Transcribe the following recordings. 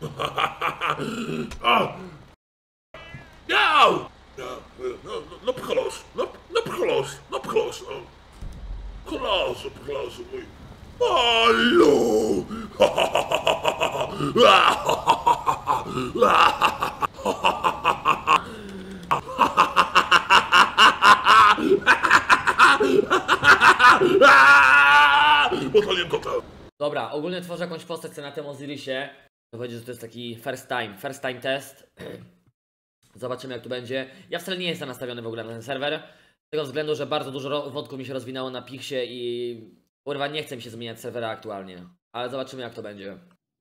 A! Miau! No, no, no pchlos, no, no pchlos, no pchlos, no. Pchlos, pchlos, mój. Alu! Podpaliłem kota. Dobra, ogólnie tworzę jakąś postać sobie na tym Ozirisie. Wychodzi, że to jest taki first time, first time test. Zobaczymy jak tu będzie. Ja wcale nie jestem nastawiony w ogóle na ten serwer. Z tego względu, że bardzo dużo wątków mi się rozwinęło na Pixie i kurwa nie chce mi się zmieniać serwera aktualnie. Ale zobaczymy jak to będzie.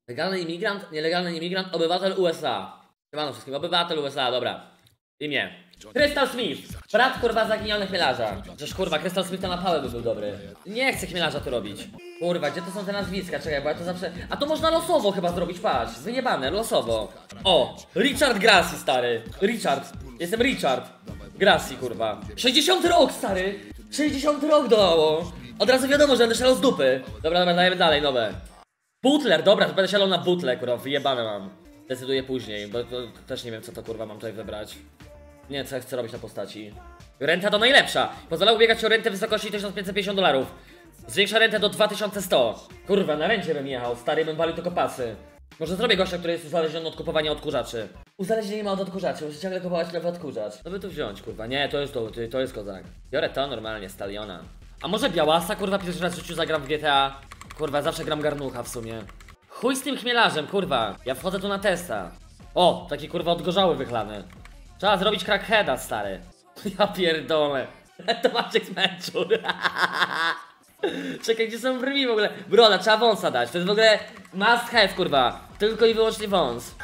Legalny imigrant, nielegalny imigrant, obywatel USA. Siemano wszystkim, obywatel USA, dobra. Imię. Crystal Smith, brat kurwa zaginiony chmielarza. Przecież kurwa, Crystal Smith na pałę by był dobry. Nie chcę chmielarza tu robić. Kurwa, gdzie to są te nazwiska? Czekaj, bo ja to zawsze... A to można losowo chyba zrobić, patrz. Wyjebane, losowo. O, Richard Grassi, stary. Richard. Jestem Richard. Grassi, kurwa. 60 rok, stary. 60 rok dało. Od razu wiadomo, że będę szalał z dupy. Dobra, dobra, dajemy dalej, nowe. Butler, dobra, to będę szalał na butle, kurwa, wyjebane mam. Decyduję później, bo to, też nie wiem, co to kurwa mam tutaj wybrać. Nie co ja chcę robić na postaci. Renta to najlepsza. Pozwala ubiegać o rentę w wysokości 1550 dolarów. Zwiększa rentę do 2100. Kurwa, na rencie bym jechał, stary bym walił tylko pasy. Może zrobię gościa, który jest uzależniony od kupowania odkurzaczy. Uzależnienie ma od odkurzaczy, muszę ciągle kupować nowy odkurzacz. No by tu wziąć, kurwa. Nie, to jest to, to jest kozak. Biorę to normalnie, staliona. A może Białasa, kurwa, pierwszy raz w życiu zagram w GTA? Kurwa, zawsze gram garnucha w sumie. Chuj z tym chmielarzem, kurwa. Ja wchodzę tu na testa. O, taki kurwa odgorzały wychlany. Trzeba zrobić crackheada, stary. Ja pierdolę. To Maciek z meczu. Czekaj, gdzie są brwi w ogóle? Broda, trzeba wąsa dać. To jest w ogóle must have, kurwa. Tylko i wyłącznie wąs.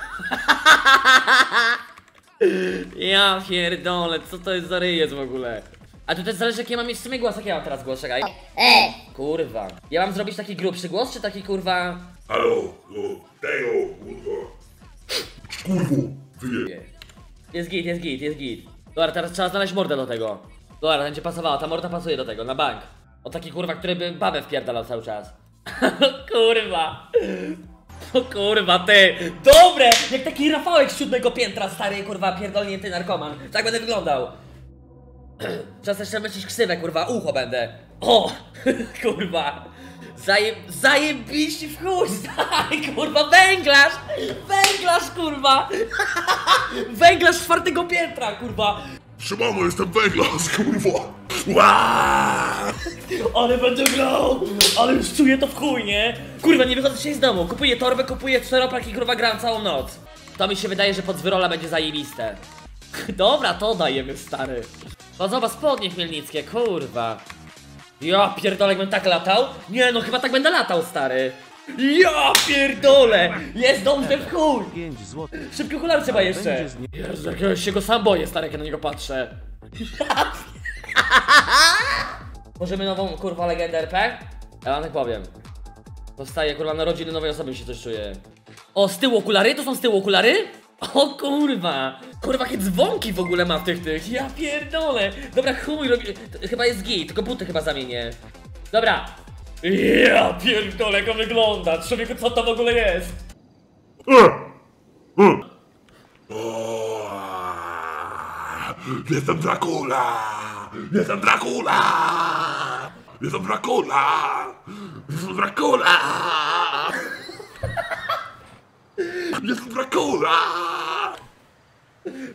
Ja pierdolę, co to jest za ryjec w ogóle? A to też zależy jaki ja mam mieć w sumie głos, jaki ja mam teraz głos, czekaj. E, Kurwa. Ja mam zrobić taki grubszy głos, czy taki kurwa... Halo, no, Tejo, kurwa. Kurwo, wyje. Jest git, jest git, jest git. Dobra, teraz trzeba znaleźć mordę do tego. Dobra, będzie pasowała, ta morda pasuje do tego, na bank. O taki kurwa, który by babę wpierdalał cały czas. kurwa. O kurwa, ty! Dobre! Jak taki Rafałek z siódmego piętra, stary, kurwa, pierdolnięty narkoman. Tak będę wyglądał. Czas jeszcze myślisz ksywę, kurwa, ucho będę. O! kurwa! Zaje, zajebiście w chuj, kurwa, węglarz! Węglarz, kurwa! węglarz czwartego piętra, kurwa! Szymano, jestem węglarz, kurwa. Ale będę grał! Ale już czuję to w chuj, nie? Kurwa, nie wychodzę się z domu. Kupuję torbę, kupuję czteropak i kurwa gram całą noc. To mi się wydaje, że pod zwyrola będzie zajebiste. Dobra, to dajemy, stary. No zobacz, spodnie chmielnickie, kurwa. Ja pierdolę, jakbym tak latał? Nie no, chyba tak będę latał, stary. Ja pierdolę! Jest dobrze w chuj! 5 zł. Szybki okular trzeba jeszcze. Jezu, jakiegoś się go sam boję, stary, jak ja na niego patrzę. Możemy nową, kurwa, legendę RP? Ja wam tak powiem. Powstaje, kurwa, narodziny nowej osoby mi się coś czuje. O, z tyłu okulary? To są z tyłu okulary? O kurwa! Kurwa, jakie dzwonki w ogóle ma w tych tych. Ja pierdolę! Dobra, chuj, robi... Chyba jest git, tylko buty chyba zamienię. Dobra. Ja pierdolę, jak wygląda. Człowieku, co to w ogóle jest? Jestem Dracula! Jestem Dracula! Jestem Dracula! Jestem Dracula! Jestem Dracula!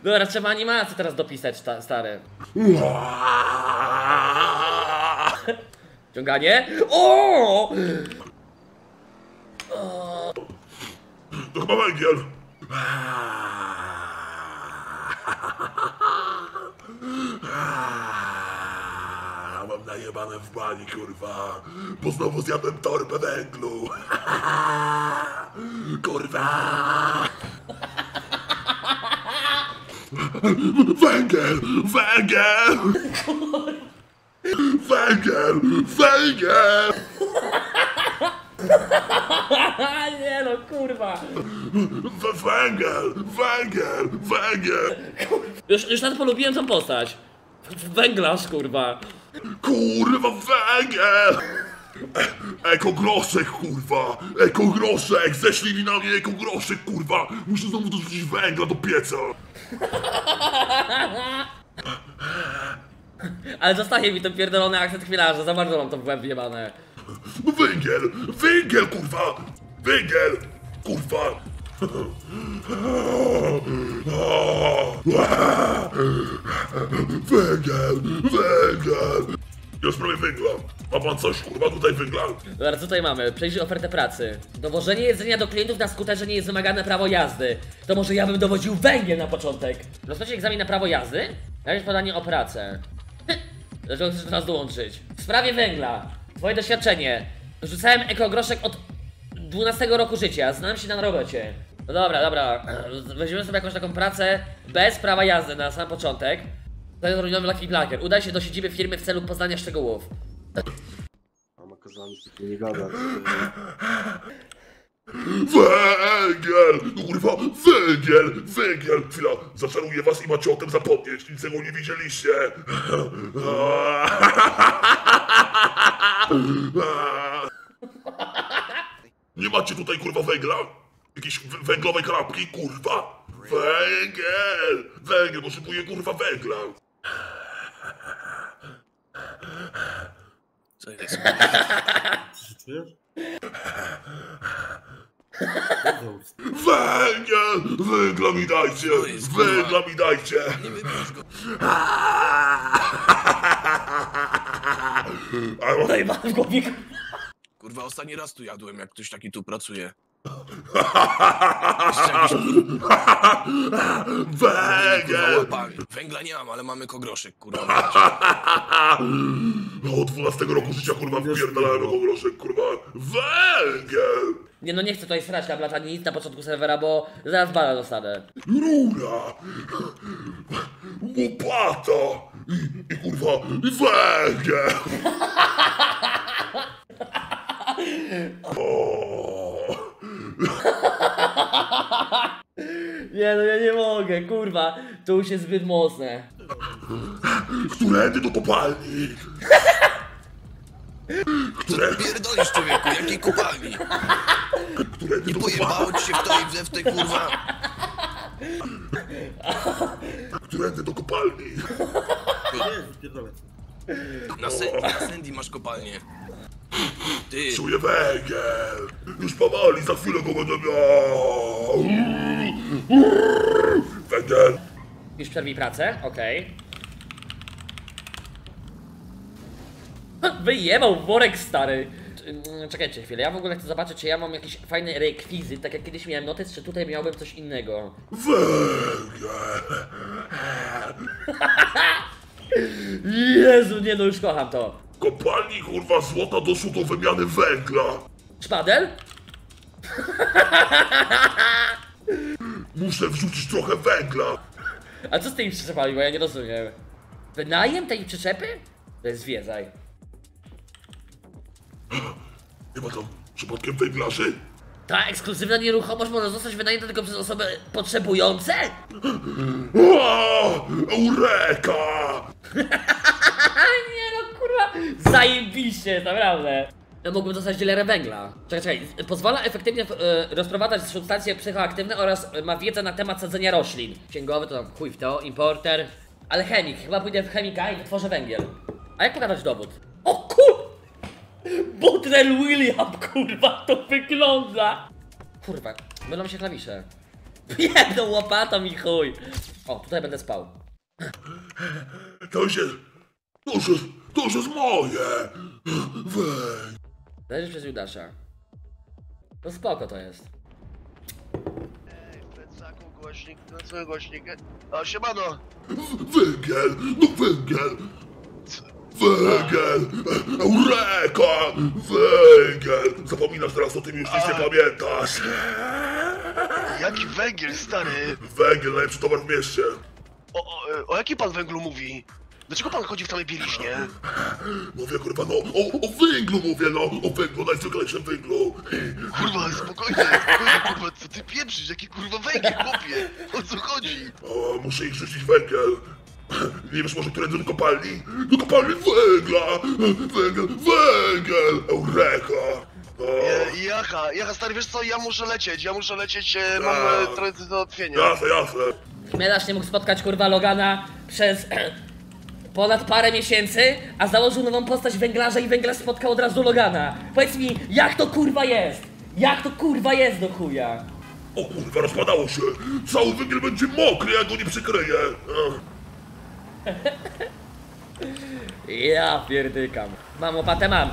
Dobra, trzeba animację teraz dopisać, ta, stary. Ciąganie? O! To chyba węgiel! Mam najebane w bani, kurwa, bo znowu zjadłem torbę węglu. Kurwa! Węgiel! Węgiel! Węgiel! Węgiel! Nie no, kurwa. Węgiel! Węgiel! Węgiel! Już, już nawet polubiłem tą postać. Węglarz, kurwa. Kurwa, węgiel! Ekogroszek, kurwa! Ekogroszek! Ześlij mi na mnie ekogroszek, kurwa! Muszę znowu dorzucić węgla do pieca! Ale zostaje mi ten pierdolony akcent chwielarza, za bardzo mam to w łeb wjebane. No węgiel! Węgiel, kurwa! Węgiel! Kurwa! Węgiel! Węgiel! Ja sprawię węgla. Ma pan coś, kurwa, tutaj węgla? Dobra, tutaj mamy? Przejrzyj ofertę pracy. Dowożenie jedzenia do klientów na skuterze nie jest wymagane prawo jazdy. To może ja bym dowodził węgiel na początek. Rozpocznie egzamin na prawo jazdy? Dajesz podanie o pracę. Dlaczego chcesz do nas dołączyć? W sprawie węgla. Twoje doświadczenie. Rzucałem ekogroszek od 12 roku życia. Znam się na robocie. No dobra, dobra. Weźmiemy sobie jakąś taką pracę bez prawa jazdy na sam początek. Rodzinowy Lucky Blacker. Udaj się do siedziby firmy w celu poznania szczegółów. Mama kazała mi z takim nie gadać. Węgiel! No kurwa, węgiel! Węgiel! Chwila, zaczaruję was i macie o tym zapomnieć. Nic tego nie widzieliście. Nie macie tutaj kurwa węgla? Jakiejś węglowej krapki, kurwa? Węgiel! Węgiel, potrzebuję kurwa węgla. Co jest? Się czujesz? Węgiel! Węgla mi dajcie! Węgla mi dajcie! Nie wybierz go. A, i mam w głowie. Kurwa, ostatni raz tu jadłem, jak ktoś taki tu pracuje. Węgiel! Węgla nie mam, ale mamy kogroszek, kurwa. No, od 12 roku życia kurwa wpierdalałem jako groszek, kurwa. Węgiel! Nie no nie chcę tutaj srać na blatanie nic na początku serwera, bo zaraz bala dostanę. Rura! Łopata! I, i kurwa, i węgiel! O, Nie no ja nie mogę, kurwa, to już jest zbyt mocne. którędy do kopalni? Które, Pierdolisz, człowieku, jakiej kopalni? którędy Nie do pojebało ci się w to i w te, kurwa. Którędy do kopalni? Jezu, pierdolę. Na, Sandy, na Sandy masz kopalnię. Ty, Czuję węgiel! Już powoli, za chwilę go będę miał! Węgiel! Już przerwij pracę, okej. Wyjebał worek stary. Mm, Czekajcie chwilę, ja w ogóle chcę zobaczyć, czy ja mam jakiś fajny rekwizyt, tak jak kiedyś miałem notes, czy tutaj miałbym coś innego. Węgiel! Jezu, nie no, już kocham to. Kopalni kurwa złota doszło do wymiany węgla! Szpadel? Muszę wrzucić trochę węgla! A co z tymi przyczepami, bo ja nie rozumiem. Wynajem tej przyczepy? To jest zwiedzaj. Nie ma tam przypadkiem węglarzy? Ta ekskluzywna nieruchomość może zostać wynajęta tylko przez osoby potrzebujące? Eureka! Nie no kurwa, zajebiście, naprawdę. Ja mógłbym dostać dealerę węgla. Czekaj, czekaj, pozwala efektywnie e, rozprowadzać substancje psychoaktywne oraz e, ma wiedzę na temat sadzenia roślin. Księgowy to tam chuj w to, importer. Ale chemik, chyba pójdę w chemika i wytworzę węgiel. A jak pokazać dowód? O kur... Butler William, kurwa, to wygląda! Kurwa, mylą się klawisze. Jedną łopatą i chuj. O, tutaj będę spał. To się... To już jest... To już jest moje! Węgiel! Leżysz przez Judasza. No spoko to jest. Ej, w plecaku głośnik, co głośnik? O, siemano! Węgiel! No węgiel! Węgiel! Eureka! Węgiel! Zapominasz teraz o tym, już nic nie pamiętasz! Jaki węgiel, stary? Węgiel, najlepszy towar w mieście! O, o, e, o jakim pan węglu mówi? Dlaczego pan chodzi w całej bieliźnie? Mówię kurwa, no o, o węglu mówię, no! O węglu, najzwyklejszym węglu! Kurwa, spokojnie, spokojnie, kurwa, co ty pieprzysz? Jaki kurwa węgiel, chłopie? O co chodzi? O, muszę ich rzucić węgiel! Nie wiesz może, którędy do kopalni? Do kopalni węgla! Węgiel, węgiel! Eureka! O, E, Jacha, Jacha, stary, wiesz co, ja muszę lecieć, ja muszę lecieć, e, mam e, trochę do załatwienia. jasne, jasne. Chmielarz nie mógł spotkać kurwa Logana przez ponad parę miesięcy, a założył nową postać węglarza i węglarz spotkał od razu Logana. Powiedz mi, jak to kurwa jest? Jak to kurwa jest do chuja? O kurwa, rozpadało się! Cały węgiel będzie mokry, jak go nie przykryję! Ja pierdykam. Mam łopatę, mam.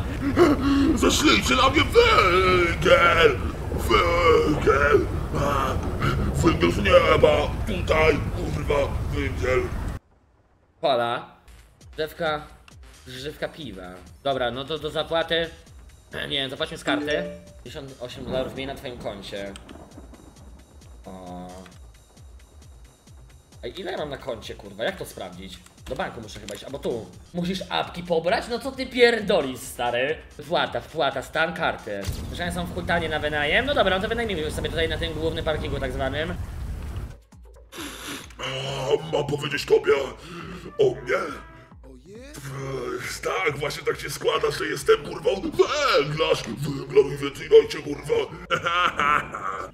Zaślijcie na mnie węgiel! Węgiel! Węgiel z nieba! Tutaj, kurwa, węgiel! Pola. Drzewka. Żywka piwa. Dobra, no to do zapłaty. Nie wiem, zapłaćmy z karty. 58 dolarów mniej na twoim koncie. Ej, ile ja mam na koncie, kurwa? Jak to sprawdzić? Do banku muszę chyba iść, albo tu. Musisz apki pobrać? No co ty pierdolisz, stary? Wpłata, wpłata, stan karty. Że są w hultanie na wynajem? No dobra, no to wynajmijmy sobie tutaj na tym głównym parkingu tak zwanym. A, mam powiedzieć tobie o mnie? Tak, właśnie tak się składa, że jestem kurwa węglarz! Węgla mi więcej dajcie, kurwa!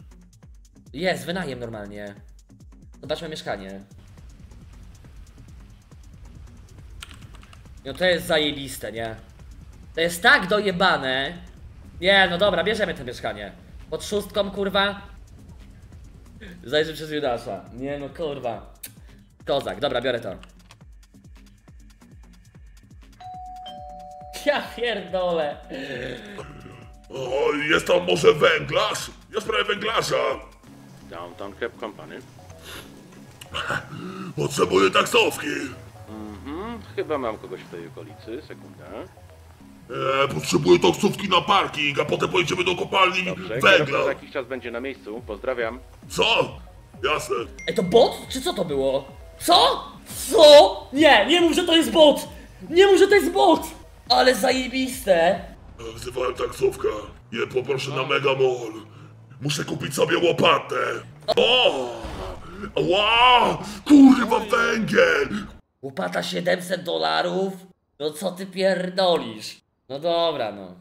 Jest, wynajem normalnie. Zobaczmy mieszkanie. No to jest zajebiste, nie? To jest tak dojebane. Nie, no dobra, bierzemy to mieszkanie. Pod szóstką, kurwa. Zajrzy przez Judasza. Nie no, kurwa. Kozak, dobra, biorę to. Ja pierdolę. O, jest tam może węglarz? Ja sprawię węglarza! Downtown Crab Company. Potrzebuję taksówki! Mhm, chyba mam kogoś w tej okolicy. Sekunda. E, potrzebuję taksówki na parking, a potem pojedziemy do kopalni Dobrze, węgla! za jakiś czas będzie na miejscu. Pozdrawiam. Co? Jasne. Ej, to bot? Czy co to było? Co? Co? Nie, nie mów, że to jest bot! Nie mów, że to jest bot! Ale zajebiste! E, Wzywałem taksówkę. Je poproszę na Mega Mall. Muszę kupić sobie łopatę. O! Ła! Kurwa węgiel! Łopata 700 dolarów? No co ty pierdolisz? No dobra, no.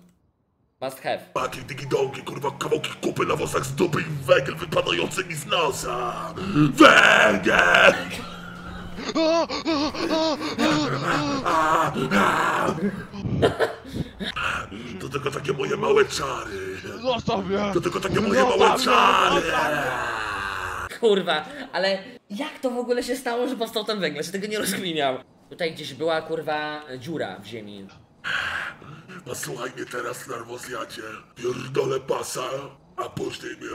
Must have. Takie digidonki, kurwa, kawałki kupy na włosach z dupy i węgiel wypadający mi z nosa. Węgiel! To tylko takie moje małe czary. Zostaw mnie! To tylko takie moje małe czary. Kurwa, ale jak to w ogóle się stało, że powstał ten węgiel? Się tego nie rozkminiał. Tutaj gdzieś była kurwa dziura w ziemi. Posłuchaj mnie teraz, nerwozjacie. Pierdolę pasa, a później mnie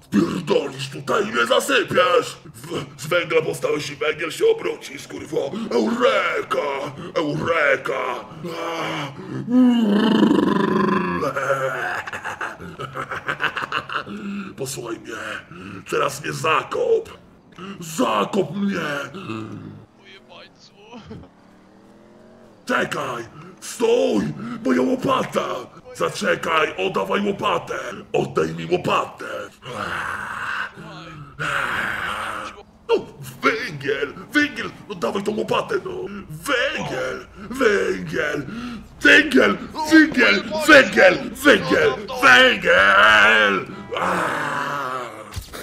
wpierdolisz tutaj i mnie zasypiesz. W, z węgla powstałeś i węgiel się obrócisz, kurwa. Eureka! Eureka! Posłuchaj mnie, teraz mnie zakop. Zakop mnie! Czekaj! Stój! Moja łopata! Zaczekaj! Oddawaj łopatę! Oddaj mi łopatę! No, węgiel! Węgiel! No dawaj tą łopatę, no! Węgiel! Węgiel! Węgiel! Węgiel! Węgiel! Węgiel! Węgiel!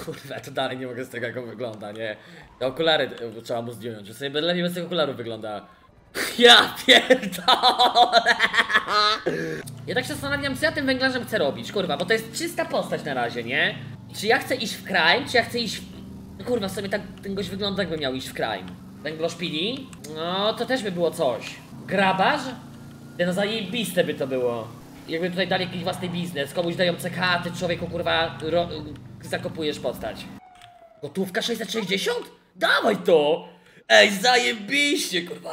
Kurwa, to dalej nie mogę z tego jak on wygląda, nie? Te okulary e, trzeba mu zdjąć, że sobie lepiej bez tych okularów wygląda. Ja pierdolę! Ja tak się zastanawiam, co ja tym węglarzem chcę robić, kurwa, bo to jest czysta postać na razie, nie? Czy ja chcę iść w crime, czy ja chcę iść w... No kurwa, w sobie tak ten gość wygląda jakby miał iść w crime. Węgloszpili? No, to też by było coś. Grabarz? No zajebiste by to było. Jakby tutaj dali jakiś własny biznes, komuś dają CK, ty człowieku kurwa ro, zakopujesz postać. Gotówka 660? Dawaj to! Ej, zajebiście, kurwa!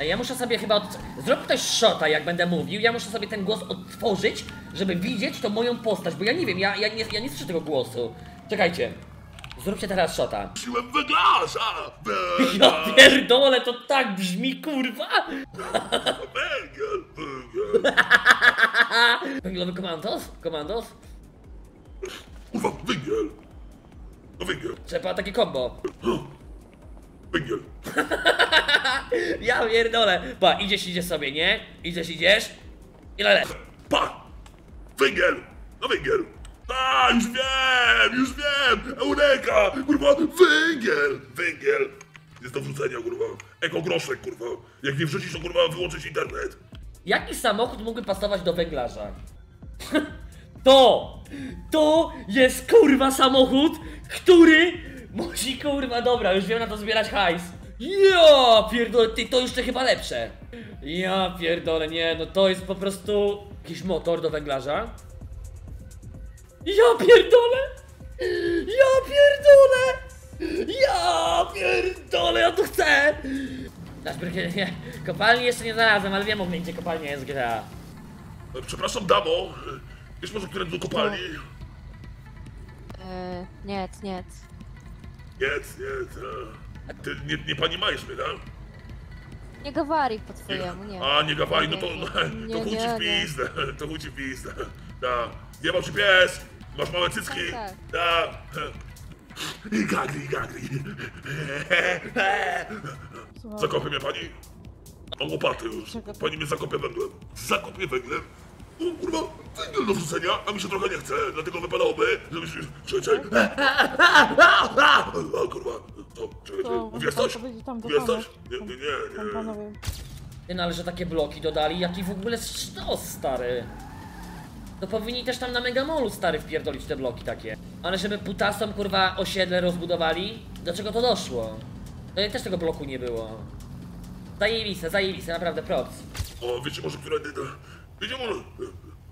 Ej, ja muszę sobie chyba od... Zrób ktoś shota, jak będę mówił, ja muszę sobie ten głos odtworzyć, żeby widzieć tą moją postać, bo ja nie wiem, ja, ja, nie, ja nie słyszę tego głosu. Czekajcie. Zróbcie teraz shota. Siłem węglarza! Ja pierdolę, to tak brzmi, kurwa! Węgiel! Węgiel! Węglowy komandos? Komandos? Kurwa, węgiel! No węgiel! Trzeba takie combo. Węgiel. Ja pierdolę. Pa, idziesz, idziesz sobie, nie? Idziesz, idziesz. I lele. Pa! Węgiel! No węgiel! A, już wiem, już wiem! Eureka! Kurwa, węgiel! Węgiel! Jest do wrzucenia, kurwa. Eko groszek, kurwa. Jak nie wrzucisz, to kurwa wyłączyć internet. Jaki samochód mógłby pasować do węglarza? To! To jest kurwa samochód, który musi kurwa, dobra, już wiem na to zbierać hajs. Ja pierdolę, ty, to jeszcze chyba lepsze. Ja pierdolę, nie, no to jest po prostu jakiś motor do węglarza. Ja pierdolę! Ja pierdolę! Ja pierdolę, ja tu chcę! Nie, kopalni jeszcze nie znalazłem, ale wiem, gdzie kopalnia jest w GTA. E, Przepraszam, damo. E, Wiesz może, które do kopalni? Yy, nie, nie. Jedz, jedz. e. Ty, nie, nie pani majesz mnie, tak? Nie gawarik po twojemu, nie. A, nie gawaj, no to, Nie, to chuj ci nie, w nie. pizdę, to chuj ci w pizdę. Da. Jebał ci pies, masz małe cycki. Tak, Da. I gagri, gagri. Zakopie mnie pani? Mam łopaty już. Pani mnie zakopie węglem. Zakopie węglem? O kurwa, węgiel do wrzucenia, a mi się trochę nie chce, dlatego wypadałoby, żebyś... Czekaj, czekaj. O kurwa, co? Czekaj, czekaj. To pan coś? panów. coś? Nie, nie, nie. Nie. Nie no, ale że takie bloki dodali, jaki w ogóle sztos, stary. To powinni też tam na Megamolu, stary, wpierdolić te bloki takie. Ale żeby putasom, kurwa, osiedle rozbudowali, do czego to doszło? No i też tego bloku nie było. Zajebiste, zajebiste, naprawdę props. O, wiecie może, która... Wiecie może...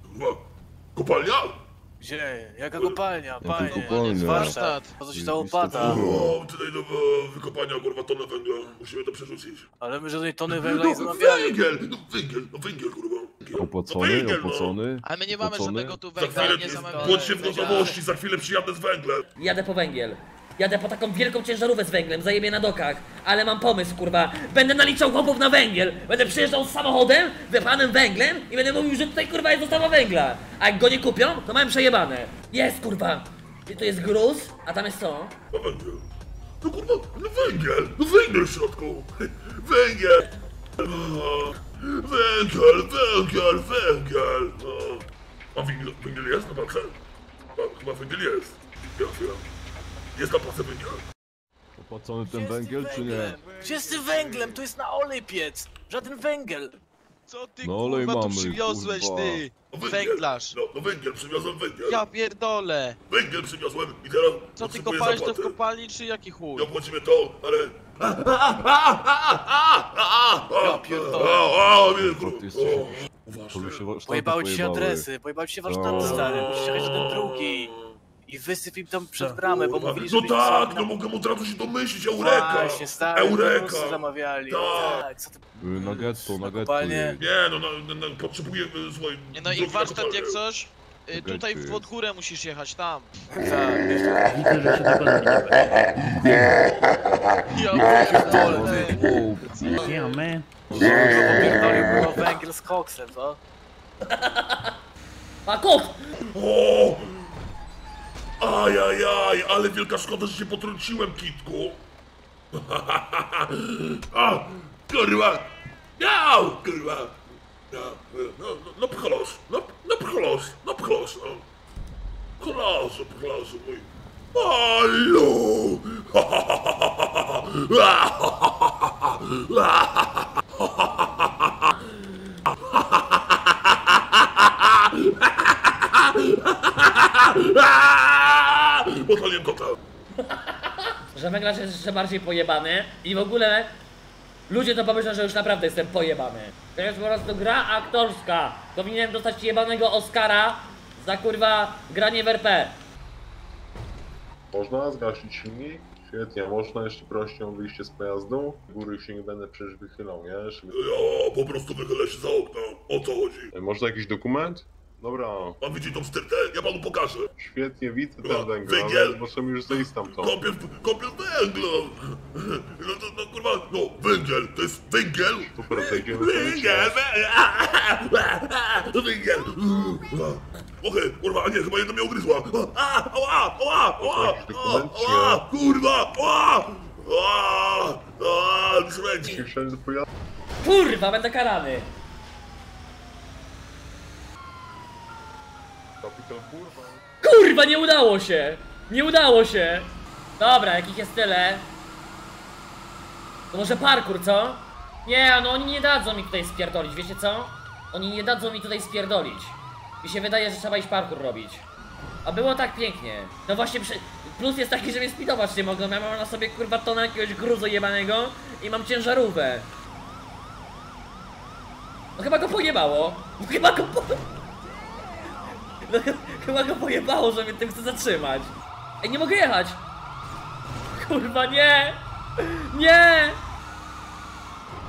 Kurwa, kopalnia? Gdzie? Jaka kopalnia, panie? kopalnia? Warsztat. Po co ci ta łopata? O, tutaj do e, wykopania, kurwa, tonę węgla. Musimy to przerzucić. Ale my żadnej tony węgla nie No, zamawiali. węgiel! No, węgiel, no węgiel, kurwa. No, Opłacony, no. opłacony. Ale my nie mamy opłacony. żadnego tu Za węgla, chwilę, nie zamawiamy. bądźcie w gotowości, za chwilę przyjadę z węglem. Jadę po węgiel. Jadę po taką wielką ciężarówkę z węglem, zajebię na dokach. Ale mam pomysł, kurwa. Będę naliczał chłopów na węgiel. Będę przyjeżdżał z samochodem, wypanem węglem i będę mówił, że tutaj, kurwa, jest dostawa węgla. A jak go nie kupią, to mam przejebane. Jest, kurwa. I to jest gruz, a tam jest co? No węgiel. No kurwa, no węgiel, no węgiel w środku. Węgiel. Węgiel, węgiel, węgiel. O. A węgiel, węgiel jest na? A, Chyba węgiel jest. Ja chwilę. Jest na palce węgiel? Opłacony ten węgiel, czy nie? Gdzie z tym węglem? To jest na olej piec. Żaden węgiel. Co ty No olej kurwa tu mamy, przywiozłeś kurwa. ty? No węgiel. Węglarz. No, no węgiel, przywiozłem węgiel. Ja pierdolę. Węgiel przywiozłem i teraz Co ty kopałeś to w kopalni czy jaki chuj? Nie opłacimy to, ale... Ja pierdolę. Pojebały ci się adresy, pojebały ci się warsztaty No. stare, musisz jechać do ten drugi. I wysyp im tam przed bramę, bo Kurwa, mówili, No że tak, no mogę od razu się domyślić, Eureka! Właśnie, stary, Eureka! Zamawiali. Tak. Tak, co ty... Na getto, na getto. Kopalnie. jej. Nie, no, no, no, no potrzebuję, e, słuchaj... Nie no i warsztat jak coś? Y, Tutaj ty. pod górę musisz jechać, tam. Tak, Widzę, że się dokładnie Ja pierdolę, ty. chłop, Yeah, man. popierdolił było węgiel z koksem, co? A kot! O! Ajajaj, ale wielka szkoda, że się potrąciłem, kitku. A, kurwa! Miau, kurwa! No, no, no, no pchlos, no, no pchlos, no pchlos, no. Pchlos, pchlos, mój. Alo! Podpaliłem kota. Że węglarz jest jeszcze bardziej pojebany i w ogóle ludzie to pomyślą, że już naprawdę jestem pojebany. To jest po prostu gra aktorska. Powinienem dostać jebanego Oscara za kurwa granie w RP. Można zgasić silnik? Świetnie, można jeszcze prosić o wyjście z pojazdu? Góry się nie będę przecież wychylał, nie? Żeby... Ja po prostu wychylę się za okno. O co chodzi? Można jakiś dokument? Dobra, Pan widzi tą styrtę? Ja panu pokażę. świetnie, widzę No, ten węgiel, węgiel. możemy już zejść stamtąd. Kopię, kopię węgla. No to, no kurwa, no węgiel, to jest węgiel. Super, zejdziemy Węgiel, węgiel, węgiel. Okej, kurwa, a nie, chyba jedno mnie ugryzła. A, ała, ała, ała, jakiś dokument, czy ała, kurwa, ała, ała. Trzymajcie. Jeśli wsiąść do pojazdu, Kurwa, będę karany. Kapitan kurwa. Kurwa, nie udało się! Nie udało się! Dobra, jakich jest tyle. To może parkour, co? Nie, no oni nie dadzą mi tutaj spierdolić, wiecie co? Oni nie dadzą mi tutaj spierdolić. Mi się wydaje, że trzeba iść parkour robić. A było tak pięknie. No właśnie, przy... plus jest taki, że mnie speedować nie mogą. Ja mam na sobie kurwa tonę jakiegoś gruzu jebanego i mam ciężarówkę. No chyba go pojebało. No chyba go po... No ch- chyba go pojebało, że mnie tym chce zatrzymać. Ej, nie mogę jechać! Kurwa, nie! Nie!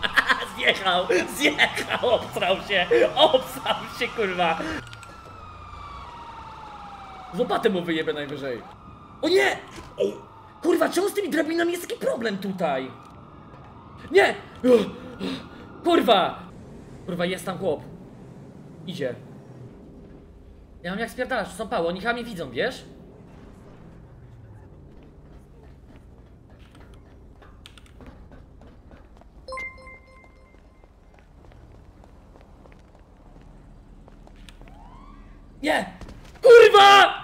Zjechał! Zjechał! Obstrał się! Obstrał się, kurwa! Z łopaty mu wyjebę najwyżej. O nie! Kurwa, czemu z tymi drabinami jest taki problem tutaj? Nie! Kurwa! Kurwa, jest tam chłop. Idzie. Ja mam jak spierdalasz, są pały, oni chyba mnie widzą, wiesz? Nie! Kurwa!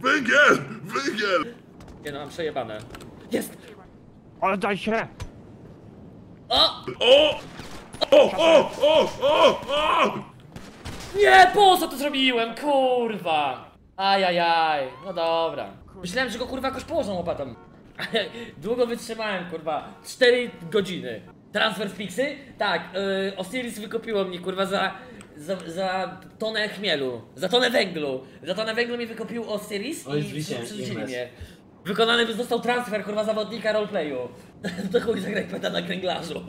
Węgiel! Węgiel! Nie no, mam przejebane. Jest! Oddaj się! O! O! O! O! O! O! O! Nie, po co to zrobiłem, kurwa! Ajajaj, no dobra. Myślałem, że go kurwa jakoś położą łopatą. Długo wytrzymałem, kurwa. 4 godziny. Transfer z Pixy? Tak, yy, Osiris wykopiło mnie, kurwa, za, za, za tonę chmielu. Za tonę węglu. Za tonę węglu mnie wykopił Osiris Oj, i przerzucili IMS. mnie. Wykonany został transfer, kurwa, zawodnika roleplayu. To chuj zagraj peda na kręglarzu.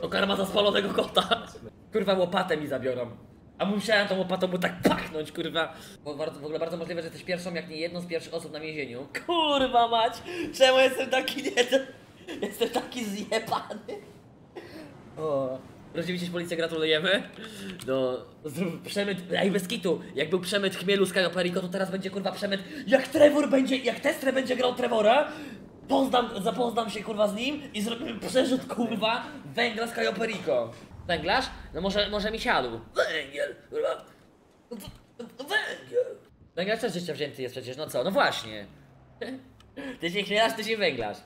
To karma za spalonego kota. Kurwa, łopatę mi zabiorą. A musiałem tą łopatą mu tak pachnąć, kurwa. Bo bardzo, w ogóle bardzo możliwe, że jesteś pierwszą, jak nie jedną z pierwszych osób na więzieniu. Kurwa mać! Czemu jestem taki nie... Jestem taki zjebany? O. Rozdzieliście policję, gratulujemy. No, zrób przemyt, ej bez kitu, jak był przemyt chmielu z Cayo Perico, to teraz będzie kurwa przemyt, jak Trevor będzie, jak Testre będzie grał Trevora, poznam, zapoznam się kurwa z nim i zrobimy przerzut kurwa węgla z Cayo Perico. Węglarz? No może, może mi siadł. Węgiel, kurwa. Węgiel. Węglarz też życia wzięty jest przecież, no co, no właśnie. Ty się chmielasz, ty się węglarz.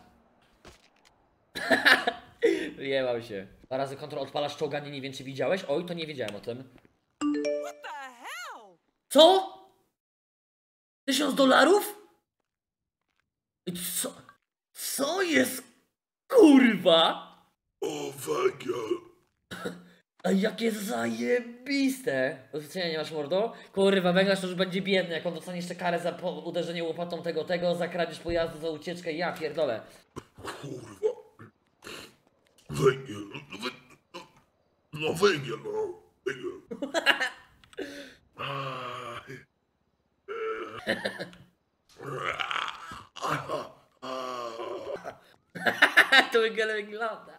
Wyjebał się. Dwa razy kontrol odpalasz czołganie, nie wiem czy widziałeś? Oj, to nie wiedziałem o tym. Co? Tysiąc dolarów? I Co? Co jest? Kurwa! O, węgiel! A jakie zajebiste! Do widzenia nie masz mordo? Kurwa, węglarz to już będzie biedny, jak on dostanie jeszcze karę za uderzenie łopatą tego, tego, za kradzież pojazdu, za ucieczkę, ja pierdolę. Kurwa. Węgiel. No, wy... no, no węgiel, no. Węgiel. To wygląda.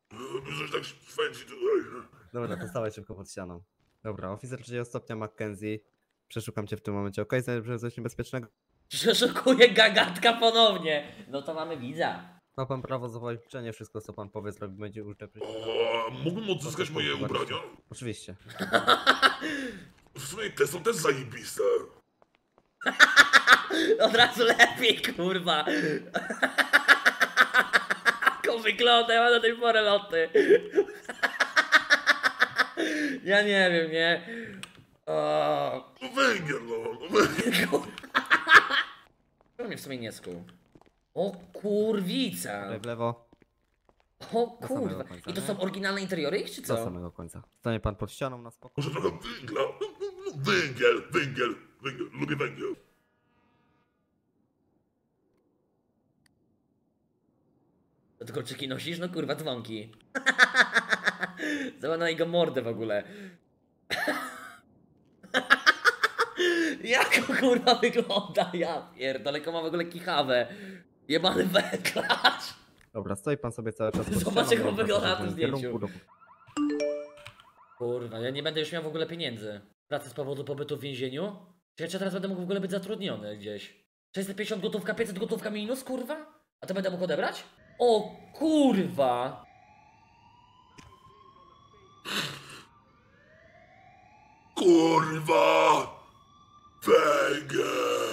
Coś tak swędzi tutaj. Dobra, postawaj szybko pod ścianą. Dobra, oficer trzeciego stopnia Mackenzie. Przeszukam cię w tym momencie, okej? Okay? coś niebezpiecznego? Przeszukuję gagatka ponownie. No to mamy widza. Ma pan prawo zachować milczenie, wszystko co pan powie zrobi będzie. O, mógłbym odzyskać moje ubrania? Oczywiście. W sumie te są też zajebiste. Od razu lepiej, kurwa. Ja mam do tej pory loty. Ja nie wiem, nie? O, No węgiel, no. no węgiel. Mnie w sumie nie skuł? O kurwica. W lewo, O Do kurwa. końca, I to nie? są oryginalne interiory ich, czy do co? samego końca. Stanie pan pod ścianą na spokój. Może trochę węgla. Węgiel, węgiel, węgiel. Lubię węgiel. To kolczyki nosisz? No kurwa, dzwonki. Zobacz na jego mordę w ogóle. Jak to kurwa wygląda? Ja pierdolę, ma w ogóle kichawę. Jebany węglarz. Dobra, stoi pan sobie cały czas Zobacz, jak on wygląda na tym zdjęciu. Kurwa, ja nie będę już miał w ogóle pieniędzy. Pracy z powodu pobytu w więzieniu? Czy ja teraz będę mógł w ogóle być zatrudniony gdzieś? 650 gotówka, 500 gotówka minus, kurwa? A to będę mógł odebrać? O kurwa! Kurwa! Węgiel!